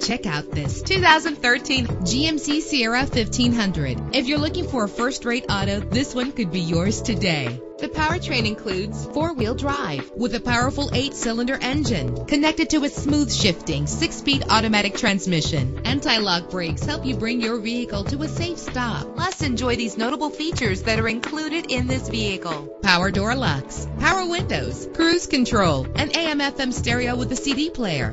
Check out this 2013 GMC Sierra 1500. If you're looking for a first-rate auto, this one could be yours today. The powertrain includes four-wheel drive with a powerful eight-cylinder engine connected to a smooth shifting six-speed automatic transmission. Anti-lock brakes help you bring your vehicle to a safe stop. Plus, enjoy these notable features that are included in this vehicle. Power door locks, power windows, cruise control, an AM-FM stereo with a CD player,